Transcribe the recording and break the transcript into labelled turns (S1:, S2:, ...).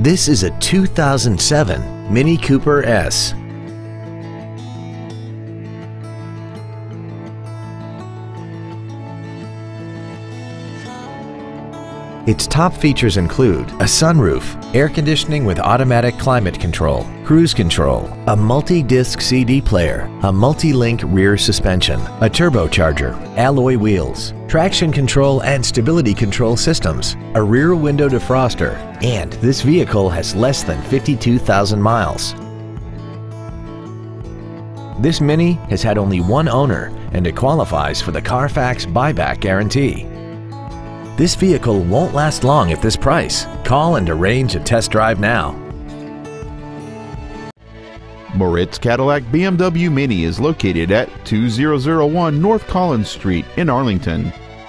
S1: This is a 2007 Mini Cooper S. Its top features include a sunroof, air conditioning with automatic climate control, cruise control, a multi-disc CD player, a multi-link rear suspension, a turbocharger, alloy wheels, traction control and stability control systems, a rear window defroster, and this vehicle has less than 52,000 miles. This Mini has had only one owner and it qualifies for the Carfax buyback guarantee. This vehicle won't last long at this price. Call and arrange a test drive now.
S2: Moritz Cadillac BMW Mini is located at 2001 North Collins Street in Arlington.